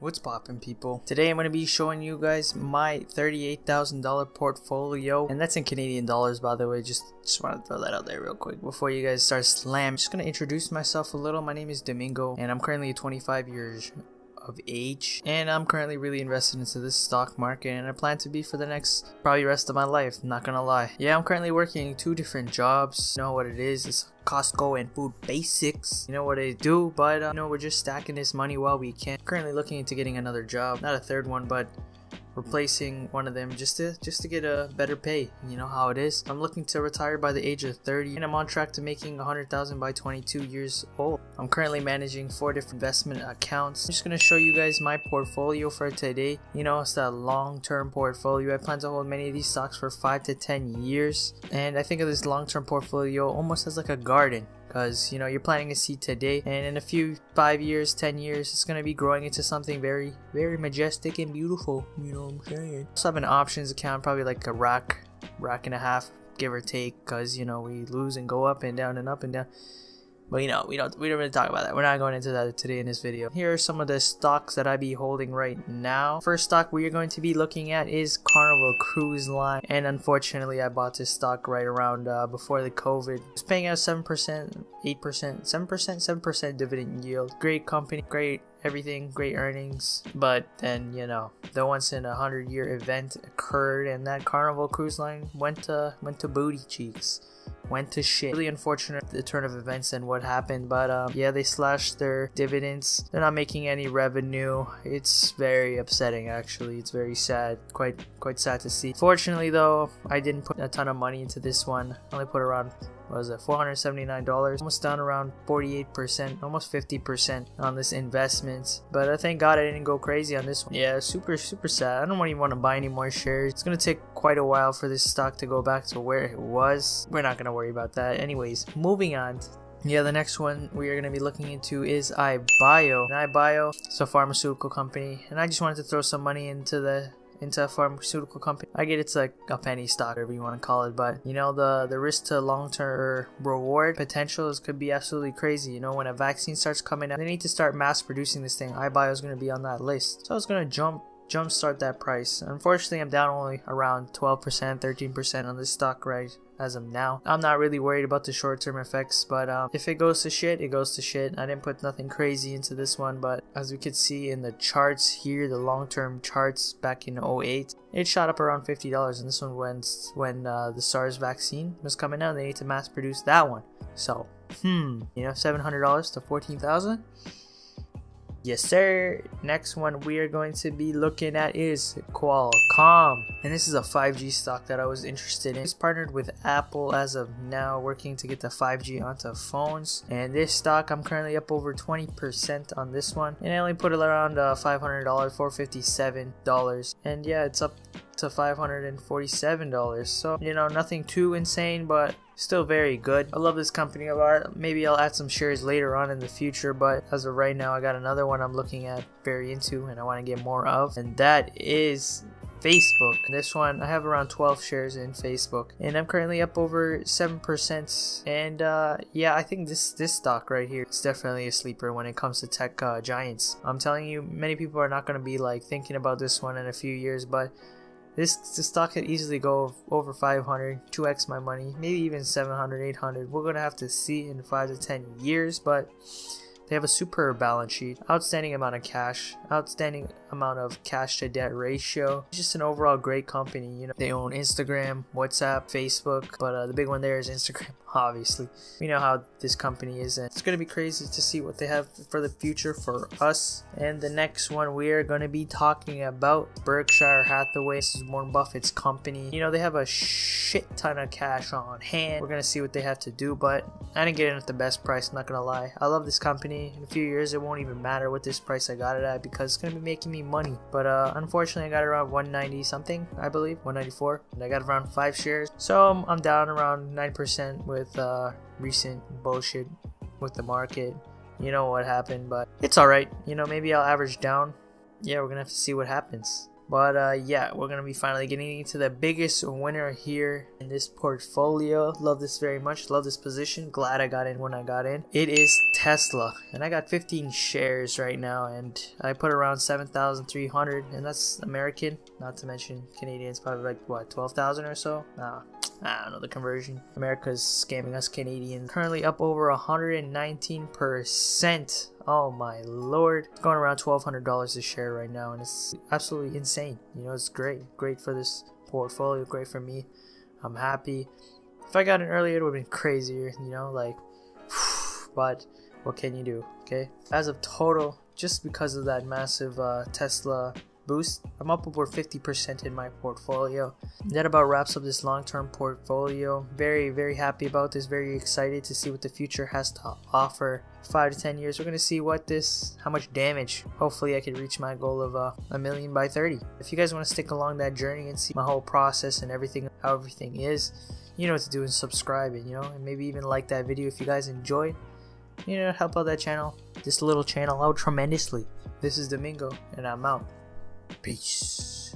What's poppin' people? Today I'm going to be showing you guys my $38,000 portfolio and that's in Canadian dollars by the way just just want to throw that out there real quick before you guys start slam. Just going to introduce myself a little. My name is Domingo and I'm currently 25 years of age and I'm currently really invested into this stock market and I plan to be for the next probably rest of my life not gonna lie. Yeah I'm currently working two different jobs. You know what it is it's Costco and food basics. You know what I do, but uh, you know we're just stacking this money while we can. Currently looking into getting another job, not a third one, but replacing one of them just to just to get a better pay. You know how it is. I'm looking to retire by the age of 30 and i'm on track to making 100000 by 22 years old i'm currently managing four different investment accounts. I'm just going to show you guys my portfolio for today. You know it's a long-term portfolio. I plan to hold many of these stocks for five to ten years. And i think of this long-term portfolio almost as like a garden because you know you're planting a seed today. And in a few five years ten years it's gonna be growing into something very very majestic and beautiful. You know what i'm saying? Also have an options account probably like a rack rack and a half give or take because you know we lose and go up and down and up and down but you know, we don't we don't really talk about that. We're not going into that today in this video. Here are some of the stocks that I be holding right now. First stock we are going to be looking at is Carnival Cruise Line, and unfortunately, I bought this stock right around uh, before the COVID. It's paying out seven percent, eight percent, seven percent, seven percent dividend yield. Great company, great everything, great earnings. But then, you know, the once in a hundred year event occurred and that Carnival Cruise Line went to went to booty cheeks went to shit. Really unfortunate the turn of events and what happened, but um, yeah, they slashed their dividends. They're not making any revenue. It's very upsetting, actually. It's very sad. Quite quite sad to see. Fortunately, though, I didn't put a ton of money into this one. I only put around was it $479 almost down around 48% almost 50% on this investment but I thank god I didn't go crazy on this one. Yeah super super sad. I don't even want to buy any more shares. It's gonna take quite a while for this stock to go back to where it was. We're not gonna worry about that. Anyways moving on. Yeah, the next one we are going to be looking into is iBio. And iBio is a pharmaceutical company, and I just wanted to throw some money into the into a pharmaceutical company. I get it's like a penny stock, whatever you want to call it, but you know the the risk to long term reward potentials could be absolutely crazy. You know when a vaccine starts coming out, they need to start mass producing this thing. iBio is going to be on that list, so it's going to jump jumpstart that price. Unfortunately, I'm down only around 12%, 13% on this stock right as of now. I'm not really worried about the short-term effects, but um, if it goes to shit, it goes to shit. I didn't put nothing crazy into this one, but as we could see in the charts here, the long-term charts back in 08, it shot up around $50, and this one went when uh, the SARS vaccine was coming out. They need to mass produce that one. So, hmm, you know, $700 to 14000 Yes, sir. Next one we are going to be looking at is Qualcomm. And this is a 5G stock that I was interested in. It's partnered with Apple as of now, working to get the 5G onto phones. And this stock, I'm currently up over 20% on this one. And I only put it around uh, $500, $457. And yeah, it's up to $547. So, you know, nothing too insane, but still very good. I love this company a lot. Maybe I'll add some shares later on in the future, but as of right now, I got another one I'm looking at very into and I want to get more of, and that is Facebook. This one, I have around 12 shares in Facebook, and I'm currently up over 7%. And uh, yeah, I think this this stock right here is definitely a sleeper when it comes to tech uh, giants. I'm telling you, many people are not going to be like thinking about this one in a few years, but this, this stock could easily go over 500, 2x my money, maybe even 700, 800. We're going to have to see in 5 to 10 years, but they have a superb balance sheet, outstanding amount of cash, outstanding amount of cash to debt ratio. Just an overall great company. You know, they own Instagram, WhatsApp, Facebook, but uh, the big one there is Instagram. Obviously, we know how this company is, and it's gonna be crazy to see what they have for the future for us. And the next one we are gonna be talking about Berkshire Hathaway. This is Warren Buffett's company. You know, they have a shit ton of cash on hand. We're gonna see what they have to do, but I didn't get it at the best price. I'm not gonna lie. I love this company. In a few years, it won't even matter what this price I got it at because it's gonna be making me money. But uh, unfortunately, I got around 190 something, I believe, 194. And I got around 5 shares. So I'm down around 9% with uh, recent bullshit with the market. You know what happened, but it's alright. You know, maybe I'll average down. Yeah, we're gonna have to see what happens. But uh, yeah, we're gonna be finally getting into the biggest winner here in this portfolio. Love this very much. Love this position. Glad I got in when I got in. It is Tesla, and I got 15 shares right now, and I put around 7,300, and that's American. Not to mention Canadians, probably like what 12,000 or so. Nah, I don't know the conversion. America's scamming us Canadians. Currently up over 119%. Oh my lord. It's going around $1,200 a share right now and it's absolutely insane. You know, it's great. Great for this portfolio. Great for me. I'm happy. If I got in earlier, it would have been crazier, you know, like, but what can you do, okay? As of total, just because of that massive uh, Tesla boost. I'm up over 50% in my portfolio. That about wraps up this long-term portfolio. Very, very happy about this. Very excited to see what the future has to offer. Five to 10 years, we're gonna see what this, how much damage. Hopefully I can reach my goal of uh, a million by 30. If you guys wanna stick along that journey and see my whole process and everything, how everything is, you know what to do and subscribe and you know, and maybe even like that video if you guys enjoyed you know, help out that channel, this little channel out tremendously. This is Domingo, and I'm out. Peace.